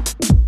you